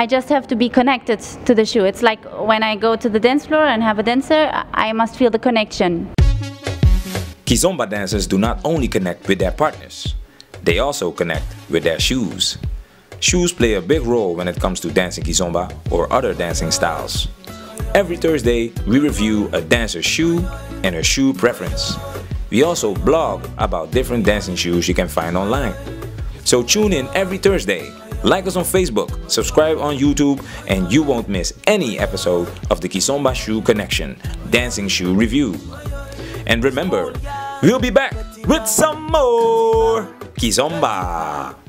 I just have to be connected to the shoe. It's like when I go to the dance floor and have a dancer, I must feel the connection. Kizomba dancers do not only connect with their partners, they also connect with their shoes. Shoes play a big role when it comes to dancing Kizomba or other dancing styles. Every Thursday, we review a dancer's shoe and her shoe preference. We also blog about different dancing shoes you can find online. So tune in every Thursday, like us on Facebook, subscribe on YouTube, and you won't miss any episode of the Kizomba Shoe Connection Dancing Shoe Review. And remember, we'll be back with some more Kizomba.